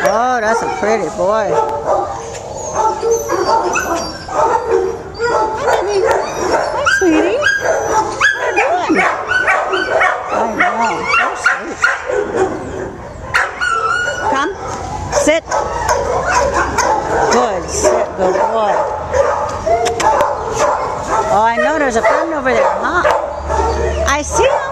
Oh, that's a pretty boy. Hi, sweetie. You doing? I know. Come. Sit. Good. Sit. Good boy. Oh, I know there's a friend over there, huh? I see him.